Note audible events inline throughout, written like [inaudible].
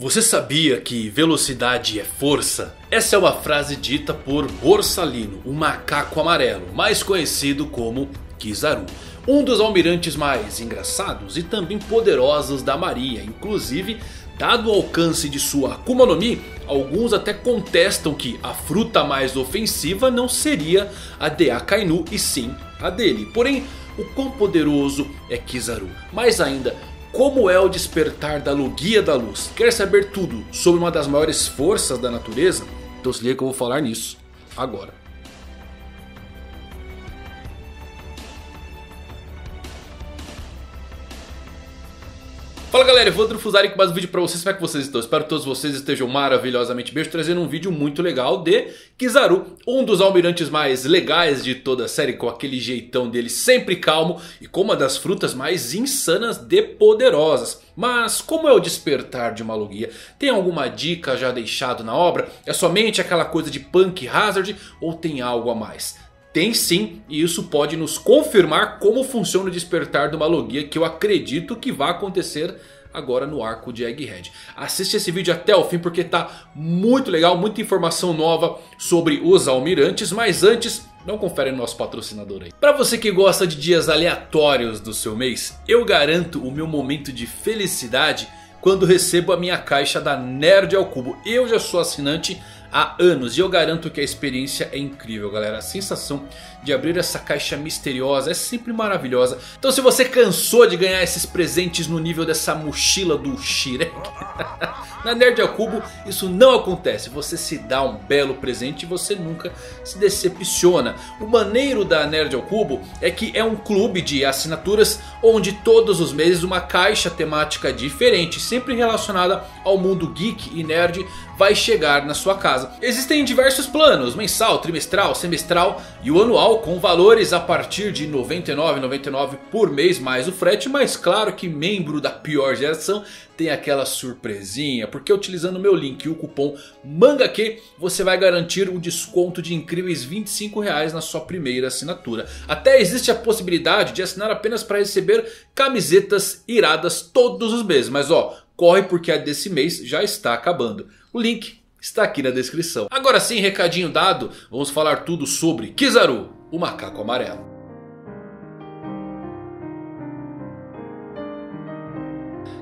Você sabia que velocidade é força? Essa é uma frase dita por Borsalino, o macaco amarelo, mais conhecido como Kizaru. Um dos almirantes mais engraçados e também poderosos da marinha. Inclusive, dado o alcance de sua Akuma no Mi, alguns até contestam que a fruta mais ofensiva não seria a de Akainu e sim a dele. Porém, o quão poderoso é Kizaru? Mais ainda, como é o despertar da Logia da Luz? Quer saber tudo sobre uma das maiores forças da natureza? Então se liga que eu vou falar nisso agora. Fala galera, eu vou Fusari com mais um vídeo pra vocês, como é que vocês estão? Espero que todos vocês estejam maravilhosamente bem, trazendo um vídeo muito legal de Kizaru Um dos almirantes mais legais de toda a série, com aquele jeitão dele sempre calmo E com uma das frutas mais insanas de poderosas mas como é o despertar de uma logia? Tem alguma dica já deixado na obra? É somente aquela coisa de Punk Hazard ou tem algo a mais? Tem sim, e isso pode nos confirmar como funciona o despertar de uma logia que eu acredito que vai acontecer agora no arco de Egghead. Assiste esse vídeo até o fim porque tá muito legal, muita informação nova sobre os almirantes, mas antes... Não confere no nosso patrocinador aí. Para você que gosta de dias aleatórios do seu mês, eu garanto o meu momento de felicidade quando recebo a minha caixa da Nerd ao Cubo. Eu já sou assinante há anos. E eu garanto que a experiência é incrível galera. A sensação de abrir essa caixa misteriosa é sempre maravilhosa. Então se você cansou de ganhar esses presentes no nível dessa mochila do Shrek. [laughs] na Nerd ao Cubo isso não acontece. Você se dá um belo presente e você nunca se decepciona. O maneiro da Nerd ao Cubo é que é um clube de assinaturas. Onde todos os meses uma caixa temática diferente. Sempre relacionada ao mundo geek e nerd vai chegar na sua casa. Existem diversos planos, mensal, trimestral, semestral e o anual com valores a partir de R$ 99,99 por mês mais o frete. Mas claro que membro da pior geração tem aquela surpresinha. Porque utilizando meu link e o cupom MANGAQ você vai garantir um desconto de incríveis 25 reais na sua primeira assinatura. Até existe a possibilidade de assinar apenas para receber camisetas iradas todos os meses. Mas ó, corre porque a desse mês já está acabando. O link está aqui na descrição. Agora sim, recadinho dado, vamos falar tudo sobre Kizaru, o macaco amarelo.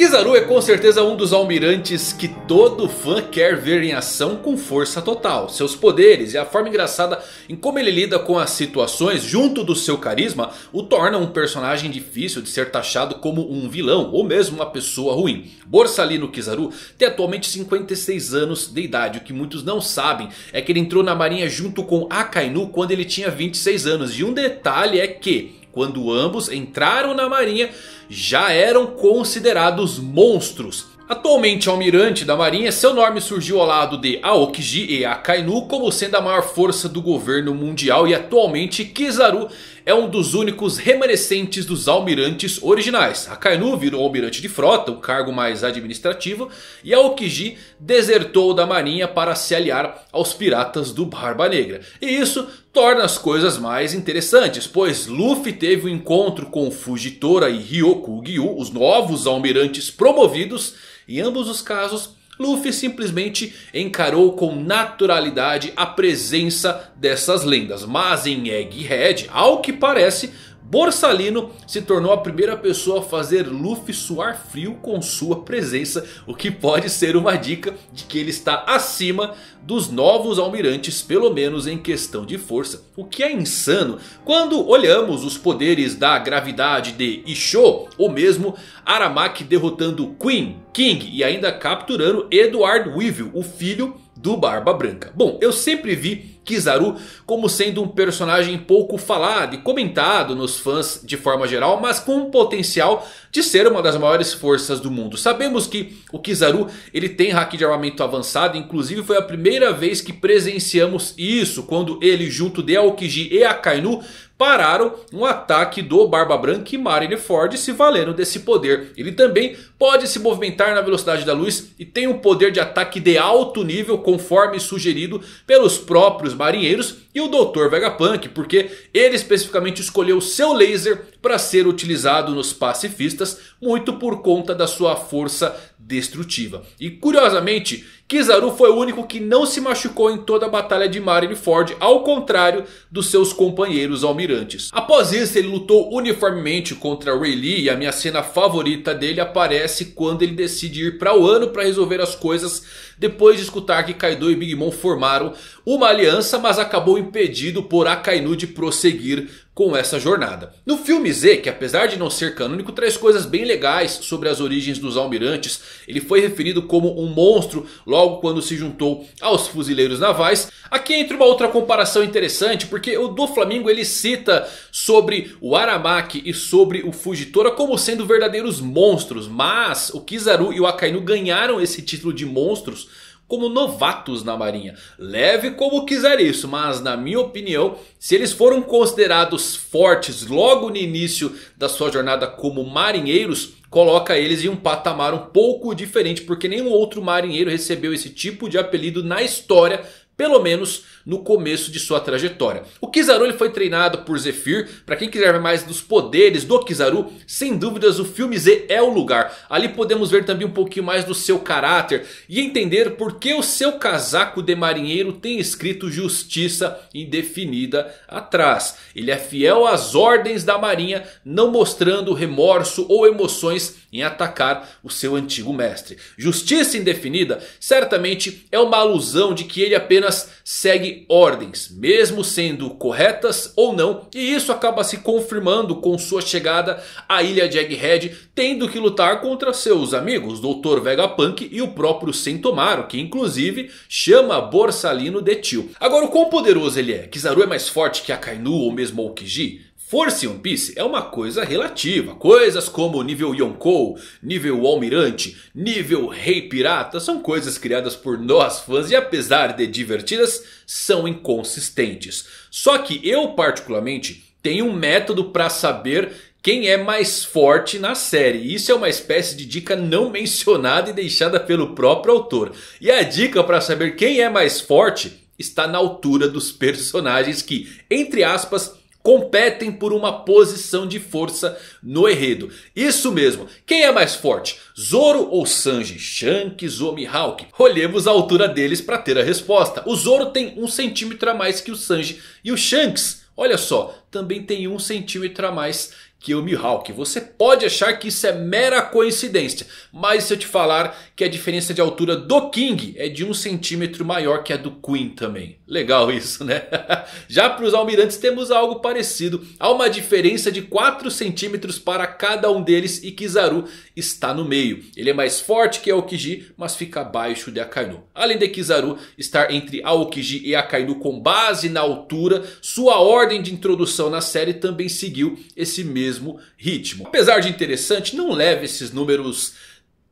Kizaru é com certeza um dos almirantes que todo fã quer ver em ação com força total. Seus poderes e a forma engraçada em como ele lida com as situações junto do seu carisma o torna um personagem difícil de ser taxado como um vilão ou mesmo uma pessoa ruim. Borsalino Kizaru tem atualmente 56 anos de idade. O que muitos não sabem é que ele entrou na marinha junto com Akainu quando ele tinha 26 anos. E um detalhe é que quando ambos entraram na marinha já eram considerados monstros. Atualmente almirante da marinha, seu nome surgiu ao lado de Aokiji e Akainu como sendo a maior força do governo mundial. E atualmente Kizaru é um dos únicos remanescentes dos almirantes originais. Akainu virou almirante de frota, o cargo mais administrativo. E Aokiji desertou da marinha para se aliar aos piratas do Barba Negra. E isso torna as coisas mais interessantes. Pois Luffy teve um encontro com Fujitora e Ryoku Gyu, os novos almirantes promovidos. Em ambos os casos Luffy simplesmente encarou com naturalidade a presença dessas lendas. Mas em Egghead, ao que parece, Borsalino se tornou a primeira pessoa a fazer Luffy suar frio com sua presença. O que pode ser uma dica de que ele está acima dos novos almirantes, pelo menos em questão de força. O que é insano quando olhamos os poderes da gravidade de Isho. Ou mesmo Aramaki derrotando Queen, King e ainda capturando Edward Weevil, o filho do Barba Branca. Bom, eu sempre vi Kizaru como sendo um personagem pouco falado e comentado nos fãs de forma geral, mas com um potencial de ser uma das maiores forças do mundo. Sabemos que o Kizaru ele tem hack de armamento avançado, inclusive foi a primeira vez que presenciamos isso quando ele junto de Aokiji e Akainu pararam um ataque do Barba Branca e Marineford se valendo desse poder. Ele também pode se movimentar na velocidade da luz e tem um poder de ataque de alto nível conforme sugerido pelos próprios marinheiros e o Dr. Vegapunk, porque ele especificamente escolheu seu laser para ser utilizado nos pacifistas, muito por conta da sua força destrutiva. E curiosamente, Kizaru foi o único que não se machucou em toda a batalha de Marineford, ao contrário dos seus companheiros almirantes. Após isso ele lutou uniformemente contra Rayleigh e a minha cena favorita dele aparece quando ele decide ir para o ano para resolver as coisas depois de escutar que Kaido e Big Mom formaram uma aliança, mas acabou impedido por Akainu de prosseguir com essa jornada. No filme Z, que apesar de não ser canônico, traz coisas bem legais sobre as origens dos almirantes. Ele foi referido como um monstro logo quando se juntou aos fuzileiros navais. Aqui entra uma outra comparação interessante, porque o do Flamingo ele cita sobre o Aramaki e sobre o Fujitora como sendo verdadeiros monstros. Mas o Kizaru e o Akainu ganharam esse título de monstros como novatos na marinha. Leve como quiser isso, mas na minha opinião, se eles foram considerados fortes logo no início da sua jornada como marinheiros, coloca eles em um patamar um pouco diferente, porque nenhum outro marinheiro recebeu esse tipo de apelido na história pelo menos no começo de sua trajetória. O Kizaru ele foi treinado por Zephyr. Para quem quiser ver mais dos poderes do Kizaru, sem dúvidas o filme Z é o lugar. Ali podemos ver também um pouquinho mais do seu caráter e entender por que o seu casaco de marinheiro tem escrito justiça indefinida atrás. Ele é fiel às ordens da marinha, não mostrando remorso ou emoções em atacar o seu antigo mestre. Justiça indefinida certamente é uma alusão de que ele apenas segue ordens, mesmo sendo corretas ou não. E isso acaba se confirmando com sua chegada à ilha de Egghead, tendo que lutar contra seus amigos, Dr. Vegapunk e o próprio Sentomaru, que inclusive chama Borsalino de tio. Agora o quão poderoso ele é? Kizaru é mais forte que Akainu ou mesmo Aokiji? Força em One Piece é uma coisa relativa. Coisas como nível Yonkou, nível Almirante, nível Rei Pirata são coisas criadas por nós fãs e apesar de divertidas, são inconsistentes. Só que eu particularmente tenho um método para saber quem é mais forte na série. Isso é uma espécie de dica não mencionada e deixada pelo próprio autor. E a dica para saber quem é mais forte está na altura dos personagens que, entre aspas, competem por uma posição de força no enredo. Isso mesmo, quem é mais forte? Zoro ou Sanji? Shanks ou Mihawk? Olhemos a altura deles para ter a resposta. O Zoro tem um centímetro a mais que o Sanji e o Shanks, olha só, também tem um centímetro a mais que o Mihawk. Você pode achar que isso é mera coincidência. Mas se eu te falar que a diferença de altura do King é de um centímetro maior que a do Queen também. Legal isso né? [laughs] Já para os almirantes temos algo parecido. Há uma diferença de 4 centímetros para cada um deles e Kizaru está no meio. Ele é mais forte que Aokiji mas fica abaixo de Akainu. Além de Kizaru estar entre Aokiji e Akainu com base na altura. Sua ordem de introdução na série também seguiu esse mesmo mesmo ritmo. Apesar de interessante, não leve esses números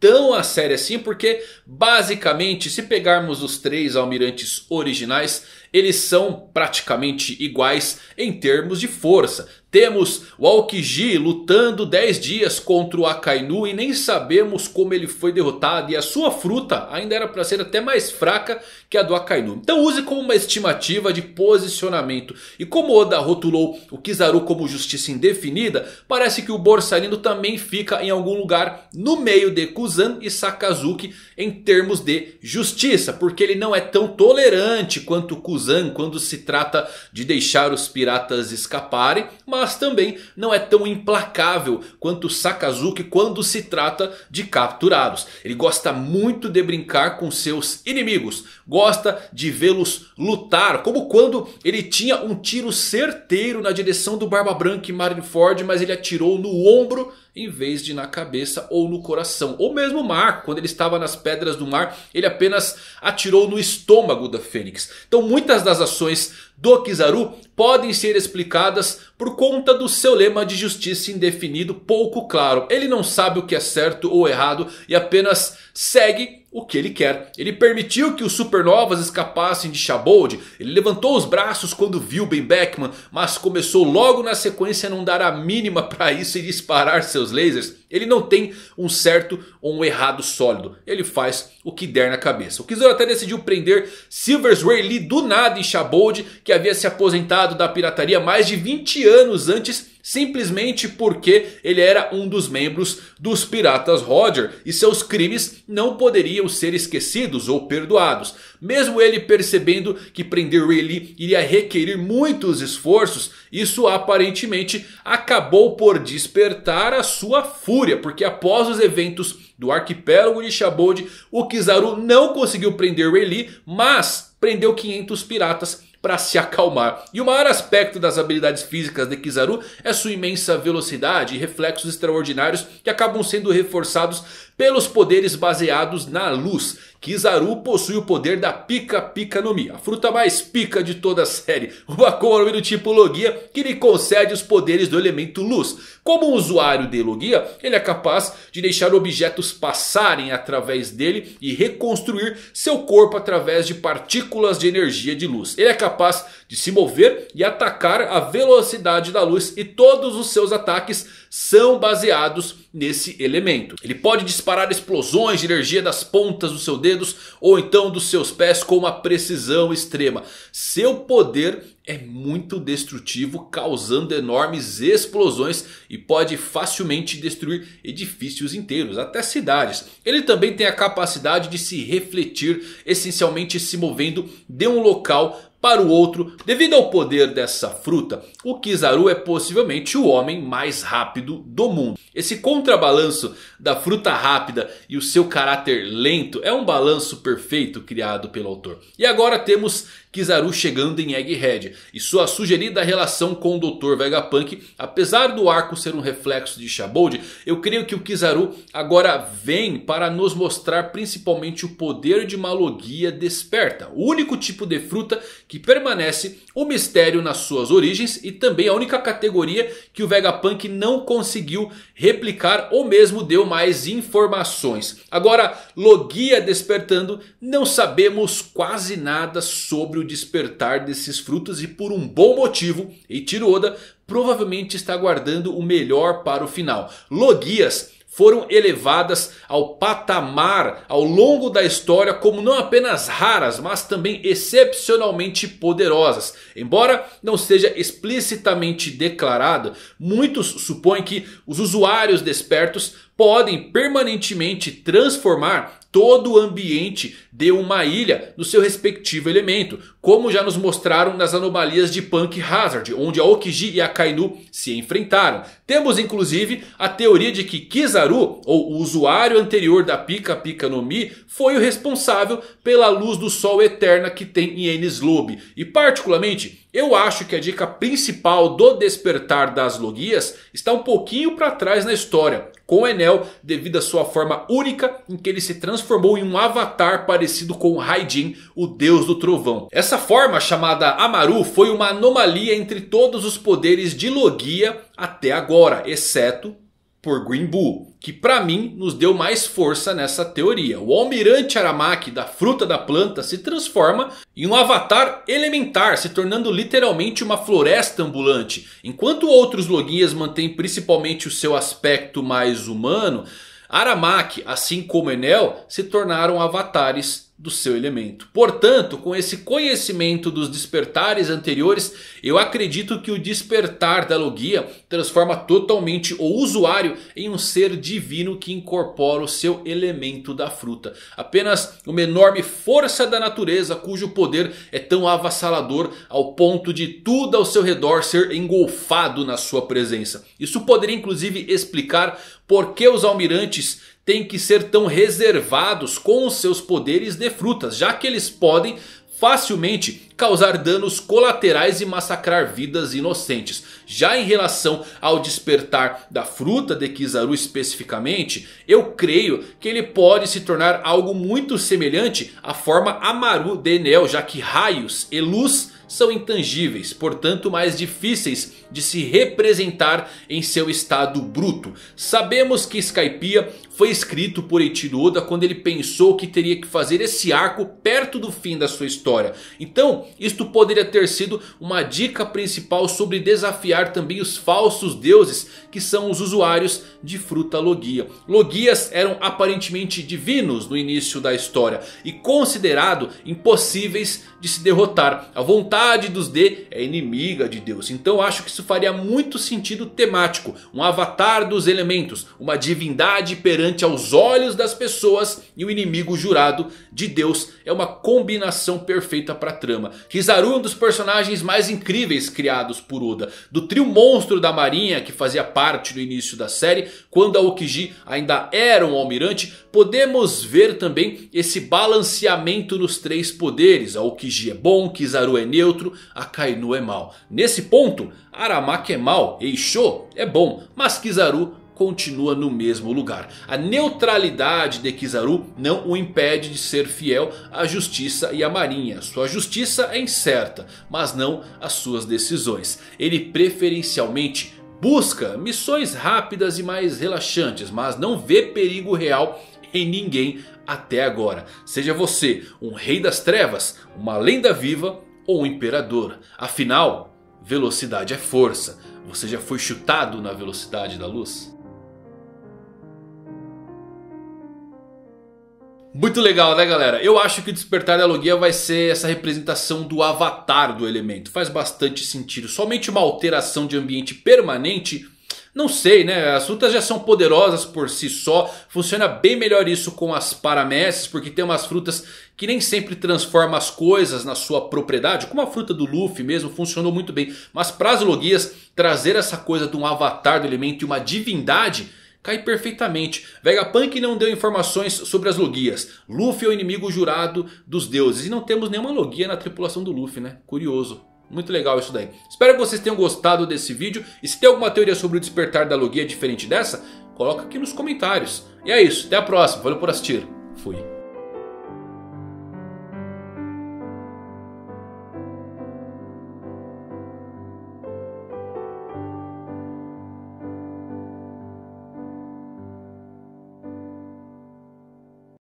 tão a sério assim, porque basicamente se pegarmos os três almirantes originais, eles são praticamente iguais em termos de força. Temos o Aokiji lutando 10 dias contra o Akainu e nem sabemos como ele foi derrotado. E a sua fruta ainda era para ser até mais fraca que a do Akainu. Então use como uma estimativa de posicionamento. E como Oda rotulou o Kizaru como justiça indefinida, parece que o Borsalino também fica em algum lugar no meio de Kuzan e Sakazuki em termos de justiça. Porque ele não é tão tolerante quanto Kuzan quando se trata de deixar os piratas escaparem. Mas mas também não é tão implacável quanto Sakazuki quando se trata de capturados. Ele gosta muito de brincar com seus inimigos, gosta de vê-los lutar, como quando ele tinha um tiro certeiro na direção do Barba Branca e Marineford, mas ele atirou no ombro em vez de na cabeça ou no coração. Ou mesmo Marco, quando ele estava nas pedras do mar, ele apenas atirou no estômago da Fênix. Então muitas das ações do Kizaru podem ser explicadas por conta do seu lema de justiça indefinido pouco claro. Ele não sabe o que é certo ou errado e apenas segue o que ele quer. Ele permitiu que os supernovas escapassem de Shabold. Ele levantou os braços quando viu Ben Beckman. Mas começou logo na sequência a não dar a mínima para isso e disparar seus lasers. Ele não tem um certo ou um errado sólido. Ele faz o que der na cabeça. O Kizaru até decidiu prender Silvers Ray do nada em Shabold. Que havia se aposentado da pirataria mais de 20 anos antes simplesmente porque ele era um dos membros dos Piratas Roger e seus crimes não poderiam ser esquecidos ou perdoados. Mesmo ele percebendo que prender Rayleigh iria requerer muitos esforços, isso aparentemente acabou por despertar a sua fúria, porque após os eventos do arquipélago de Shabod, o Kizaru não conseguiu prender Rayleigh, mas prendeu 500 piratas para se acalmar. E o maior aspecto das habilidades físicas de Kizaru é sua imensa velocidade e reflexos extraordinários que acabam sendo reforçados pelos poderes baseados na luz. Kizaru possui o poder da Pika Pika no Mi, a fruta mais pica de toda a série. [laughs] Uma Akuma do tipo Logia que lhe concede os poderes do elemento luz. Como um usuário de Logia, ele é capaz de deixar objetos passarem através dele e reconstruir seu corpo através de partículas de energia de luz. Ele é capaz de se mover e atacar a velocidade da luz e todos os seus ataques são baseados nesse elemento. Ele pode disparar explosões de energia das pontas dos seus dedos ou então dos seus pés com uma precisão extrema. Seu poder é muito destrutivo, causando enormes explosões e pode facilmente destruir edifícios inteiros, até cidades. Ele também tem a capacidade de se refletir, essencialmente se movendo de um local para o outro, devido ao poder dessa fruta, o Kizaru é possivelmente o homem mais rápido do mundo. Esse contrabalanço da fruta rápida e o seu caráter lento é um balanço perfeito criado pelo autor. E agora temos Kizaru chegando em Egghead e sua sugerida relação com o Dr. Vegapunk. Apesar do arco ser um reflexo de Shabold, eu creio que o Kizaru agora vem para nos mostrar principalmente o poder de uma logia desperta. O único tipo de fruta que permanece o mistério nas suas origens e também a única categoria que o Vegapunk não conseguiu replicar ou mesmo deu mais informações. Agora, Logia despertando, não sabemos quase nada sobre o despertar desses frutos e por um bom motivo, Eiichiro Oda provavelmente está guardando o melhor para o final. Logias foram elevadas ao patamar ao longo da história como não apenas raras, mas também excepcionalmente poderosas. Embora não seja explicitamente declarado, muitos supõem que os usuários despertos podem permanentemente transformar todo o ambiente de uma ilha no seu respectivo elemento. Como já nos mostraram nas anomalias de Punk Hazard, onde a Okiji e a Kainu se enfrentaram. Temos inclusive a teoria de que Kizaru, ou o usuário anterior da Pika Pika no Mi, foi o responsável pela luz do sol eterna que tem em Enies Lobby. E particularmente, eu acho que a dica principal do despertar das Logias está um pouquinho para trás na história. Com Enel devido à sua forma única em que ele se transformou em um avatar parecido com Raijin, o deus do trovão. Essa forma chamada Amaru foi uma anomalia entre todos os poderes de Logia até agora, exceto por Green Bull, que para mim nos deu mais força nessa teoria. O almirante Aramaki da fruta da planta se transforma em um avatar elementar, se tornando literalmente uma floresta ambulante. Enquanto outros logias mantêm principalmente o seu aspecto mais humano, Aramaki, assim como Enel, se tornaram avatares do seu elemento. Portanto, com esse conhecimento dos despertares anteriores, eu acredito que o despertar da Logia transforma totalmente o usuário em um ser divino que incorpora o seu elemento da fruta. Apenas uma enorme força da natureza cujo poder é tão avassalador ao ponto de tudo ao seu redor ser engolfado na sua presença. Isso poderia inclusive explicar por que os almirantes têm que ser tão reservados com os seus poderes de frutas. Já que eles podem facilmente causar danos colaterais e massacrar vidas inocentes. Já em relação ao despertar da fruta de Kizaru especificamente, eu creio que ele pode se tornar algo muito semelhante à forma Amaru de Enel, já que raios e luz são intangíveis, portanto mais difíceis de se representar em seu estado bruto. Sabemos que Skypiea foi escrito por Eiichiro Oda quando ele pensou que teria que fazer esse arco perto do fim da sua história. Então isto poderia ter sido uma dica principal sobre desafiar também os falsos deuses que são os usuários de fruta Logia. Logias eram aparentemente divinos no início da história e considerado impossíveis de se derrotar. A vontade dos D é inimiga de Deus. Então acho que isso faria muito sentido temático. Um avatar dos elementos. Uma divindade perante aos olhos das pessoas. E o inimigo jurado de Deus. É uma combinação perfeita para a trama. Kizaru é um dos personagens mais incríveis criados por Oda. Do trio monstro da marinha que fazia parte no início da série. Quando a Okiji ainda era um almirante. Podemos ver também esse balanceamento nos três poderes. A Okiji Kiji é bom, Kizaru é neutro, Akainu é mal. Nesse ponto, Aramaki é mal, Eisho é bom, mas Kizaru continua no mesmo lugar. A neutralidade de Kizaru não o impede de ser fiel à justiça e à marinha. Sua justiça é incerta, mas não as suas decisões. Ele preferencialmente busca missões rápidas e mais relaxantes, mas não vê perigo real em ninguém até agora. Seja você um rei das trevas, uma lenda viva ou imperador. Afinal, velocidade é força. Você já foi chutado na velocidade da luz? Muito legal né galera? Eu acho que o Despertar da Logia vai ser essa representação do avatar do elemento. Faz bastante sentido. Somente uma alteração de ambiente permanente não sei, né? As frutas já são poderosas por si só. Funciona bem melhor isso com as paramécias. Porque tem umas frutas que nem sempre transformam as coisas na sua propriedade. Como a fruta do Luffy mesmo funcionou muito bem. Mas para as logias, trazer essa coisa de um avatar do elemento e uma divindade cai perfeitamente. Vegapunk não deu informações sobre as logias. Luffy é o inimigo jurado dos deuses. E não temos nenhuma logia na tripulação do Luffy, né? Curioso. Muito legal isso daí. Espero que vocês tenham gostado desse vídeo. E se tem alguma teoria sobre o despertar da Logia diferente dessa, coloca aqui nos comentários. E é isso, até a próxima. Valeu por assistir. Fui.